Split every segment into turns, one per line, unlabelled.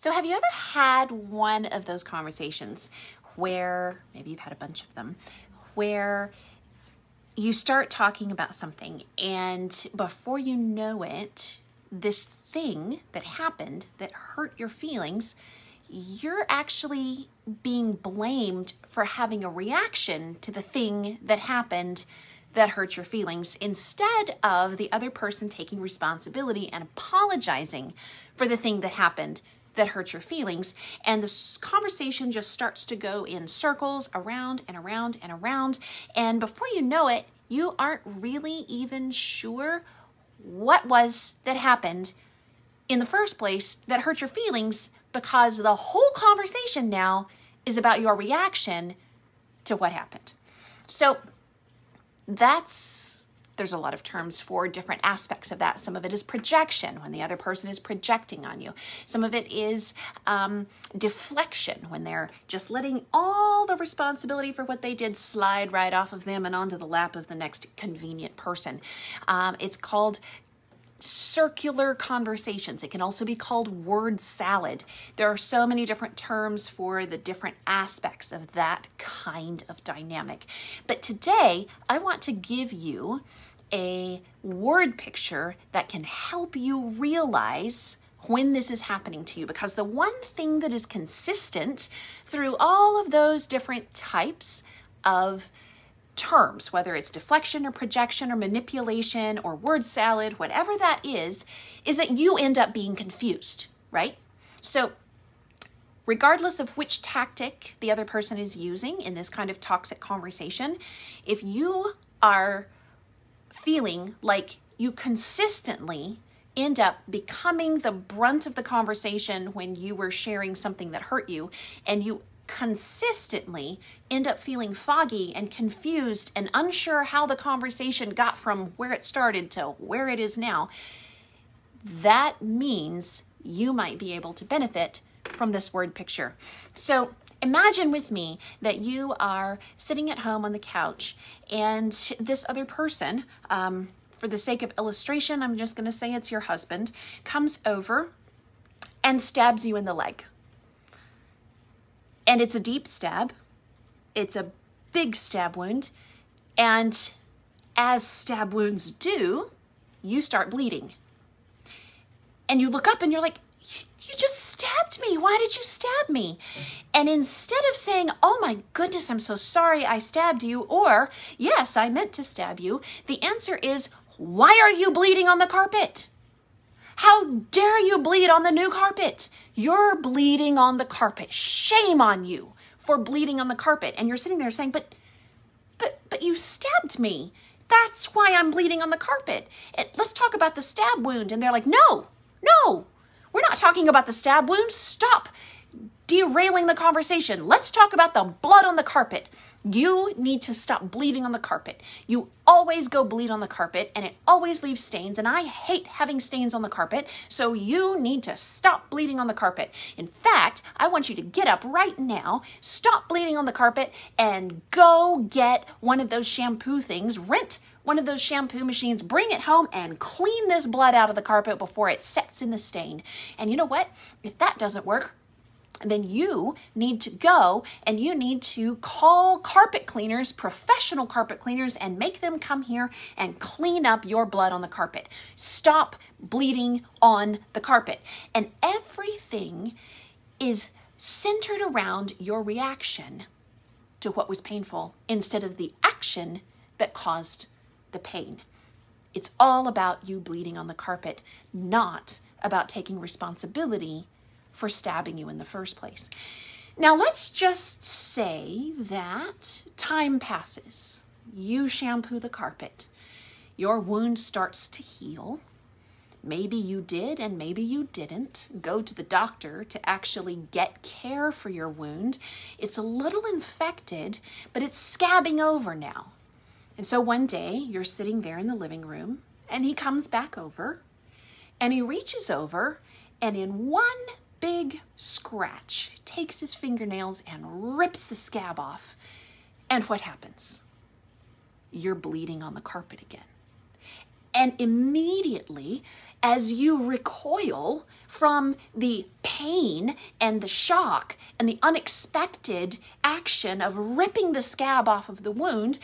So, have you ever had one of those conversations where maybe you've had a bunch of them where you start talking about something, and before you know it, this thing that happened that hurt your feelings, you're actually being blamed for having a reaction to the thing that happened that hurt your feelings instead of the other person taking responsibility and apologizing for the thing that happened that hurt your feelings. And this conversation just starts to go in circles around and around and around. And before you know it, you aren't really even sure what was that happened in the first place that hurt your feelings because the whole conversation now is about your reaction to what happened. So that's there's a lot of terms for different aspects of that. Some of it is projection, when the other person is projecting on you. Some of it is um, deflection, when they're just letting all the responsibility for what they did slide right off of them and onto the lap of the next convenient person. Um, it's called circular conversations. It can also be called word salad. There are so many different terms for the different aspects of that kind of dynamic. But today, I want to give you a word picture that can help you realize when this is happening to you because the one thing that is consistent through all of those different types of terms, whether it's deflection or projection or manipulation or word salad, whatever that is, is that you end up being confused, right? So, regardless of which tactic the other person is using in this kind of toxic conversation, if you are feeling like you consistently end up becoming the brunt of the conversation when you were sharing something that hurt you and you consistently end up feeling foggy and confused and unsure how the conversation got from where it started to where it is now, that means you might be able to benefit from this word picture. So imagine with me that you are sitting at home on the couch and this other person, um, for the sake of illustration, I'm just going to say it's your husband, comes over and stabs you in the leg. And it's a deep stab, it's a big stab wound. And as stab wounds do, you start bleeding. And you look up and you're like, stabbed me. Why did you stab me? And instead of saying, Oh my goodness, I'm so sorry I stabbed you, or Yes, I meant to stab you, the answer is, Why are you bleeding on the carpet? How dare you bleed on the new carpet? You're bleeding on the carpet. Shame on you for bleeding on the carpet. And you're sitting there saying, But, but, but you stabbed me. That's why I'm bleeding on the carpet. let's talk about the stab wound. And they're like, No, no, we're not talking about the stab wound. Stop derailing the conversation. Let's talk about the blood on the carpet. You need to stop bleeding on the carpet. You always go bleed on the carpet and it always leaves stains, and I hate having stains on the carpet, so you need to stop bleeding on the carpet. In fact, I want you to get up right now, stop bleeding on the carpet, and go get one of those shampoo things, rent one of those shampoo machines, bring it home and clean this blood out of the carpet before it sets in the stain. And you know what? If that doesn't work, then you need to go and you need to call carpet cleaners, professional carpet cleaners, and make them come here and clean up your blood on the carpet. Stop bleeding on the carpet. And everything is centered around your reaction to what was painful instead of the action that caused the pain. It's all about you bleeding on the carpet, not about taking responsibility for stabbing you in the first place. Now, let's just say that time passes. You shampoo the carpet. Your wound starts to heal. Maybe you did and maybe you didn't go to the doctor to actually get care for your wound. It's a little infected, but it's scabbing over now. And so one day you're sitting there in the living room and he comes back over and he reaches over and in one big scratch takes his fingernails and rips the scab off. And what happens? You're bleeding on the carpet again. And immediately, as you recoil from the pain and the shock and the unexpected action of ripping the scab off of the wound,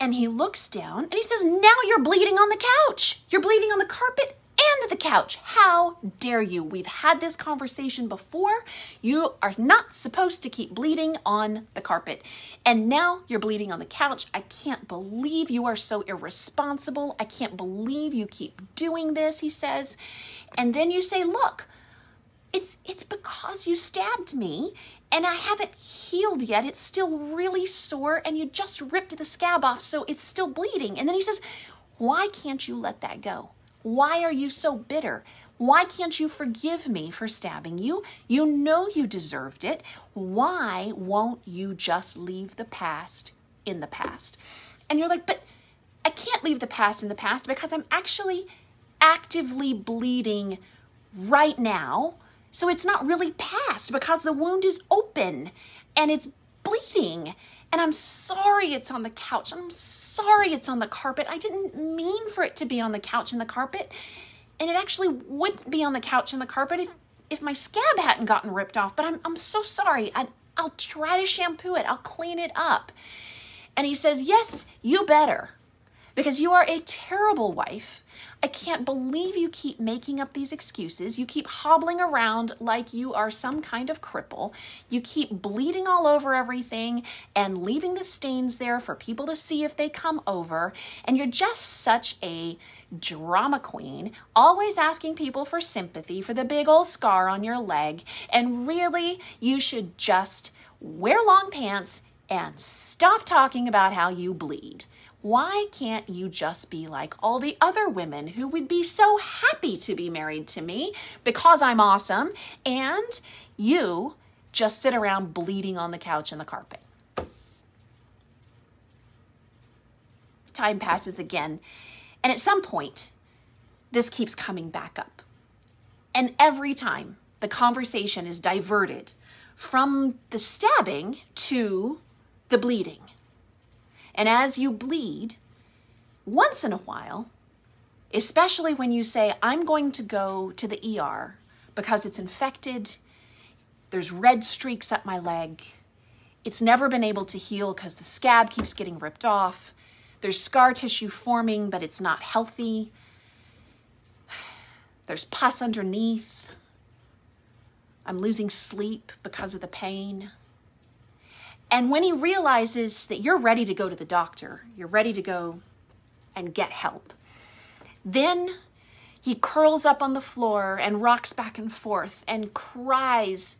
And he looks down and he says, Now you're bleeding on the couch. You're bleeding on the carpet and the couch. How dare you? We've had this conversation before. You are not supposed to keep bleeding on the carpet. And now you're bleeding on the couch. I can't believe you are so irresponsible. I can't believe you keep doing this, he says. And then you say, Look, it's it's because you stabbed me and I haven't healed yet. It's still really sore and you just ripped the scab off so it's still bleeding. And then he says, "Why can't you let that go?" Why are you so bitter? Why can't you forgive me for stabbing you? You know you deserved it. Why won't you just leave the past in the past? And you're like, but I can't leave the past in the past because I'm actually actively bleeding right now. So it's not really past because the wound is open and it's bleeding. And I'm sorry it's on the couch. I'm sorry it's on the carpet. I didn't mean for it to be on the couch and the carpet. And it actually wouldn't be on the couch and the carpet if, if my scab hadn't gotten ripped off. But I'm, I'm so sorry. I, I'll try to shampoo it, I'll clean it up. And he says, Yes, you better because you are a terrible wife. I can't believe you keep making up these excuses. You keep hobbling around like you are some kind of cripple. You keep bleeding all over everything and leaving the stains there for people to see if they come over. And you're just such a drama queen, always asking people for sympathy for the big old scar on your leg. And really, you should just wear long pants and stop talking about how you bleed. Why can't you just be like all the other women who would be so happy to be married to me because I'm awesome and you just sit around bleeding on the couch and the carpet? Time passes again, and at some point, this keeps coming back up. And every time the conversation is diverted from the stabbing to the bleeding. And as you bleed, once in a while, especially when you say, I'm going to go to the ER because it's infected, there's red streaks up my leg, it's never been able to heal because the scab keeps getting ripped off, there's scar tissue forming, but it's not healthy, there's pus underneath, I'm losing sleep because of the pain. And when he realizes that you're ready to go to the doctor, you're ready to go and get help, then he curls up on the floor and rocks back and forth and cries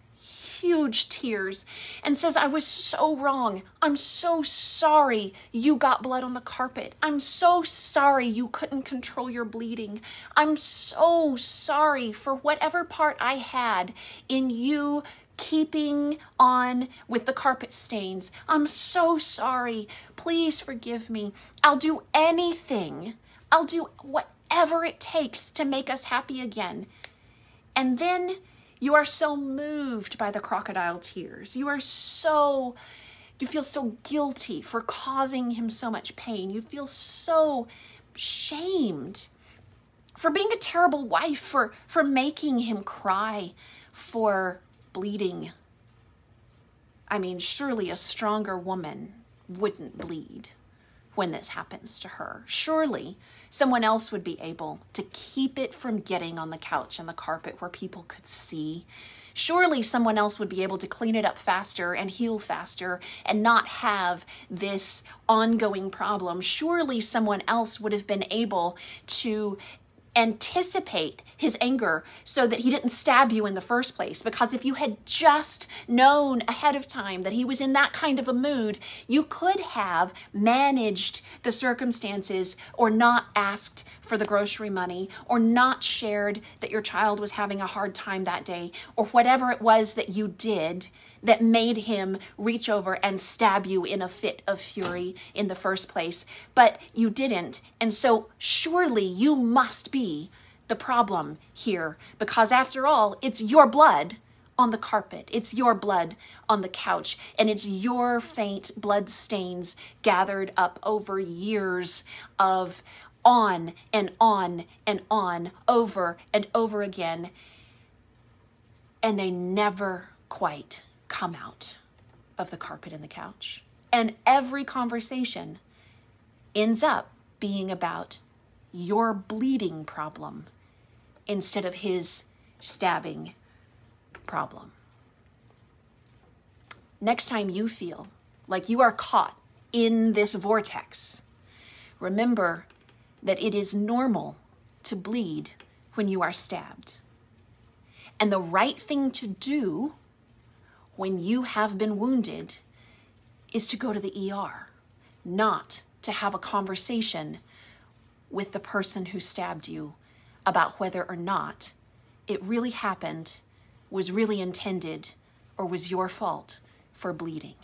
huge tears and says, I was so wrong. I'm so sorry you got blood on the carpet. I'm so sorry you couldn't control your bleeding. I'm so sorry for whatever part I had in you keeping on with the carpet stains. I'm so sorry. Please forgive me. I'll do anything. I'll do whatever it takes to make us happy again. And then you are so moved by the crocodile tears. You are so, you feel so guilty for causing him so much pain. You feel so shamed for being a terrible wife, for, for making him cry, for bleeding. I mean, surely a stronger woman wouldn't bleed when this happens to her. Surely someone else would be able to keep it from getting on the couch and the carpet where people could see. Surely someone else would be able to clean it up faster and heal faster and not have this ongoing problem. Surely someone else would have been able to anticipate his anger so that he didn't stab you in the first place. Because if you had just known ahead of time that he was in that kind of a mood, you could have managed the circumstances or not asked for the grocery money or not shared that your child was having a hard time that day or whatever it was that you did that made him reach over and stab you in a fit of fury in the first place, but you didn't. And so surely you must the problem here because after all, it's your blood on the carpet. It's your blood on the couch, and it's your faint blood stains gathered up over years of on and on and on over and over again. And they never quite come out of the carpet and the couch. And every conversation ends up being about your bleeding problem instead of his stabbing problem. Next time you feel like you are caught in this vortex, remember that it is normal to bleed when you are stabbed. And the right thing to do when you have been wounded is to go to the ER, not to have a conversation with the person who stabbed you about whether or not it really happened, was really intended, or was your fault for bleeding.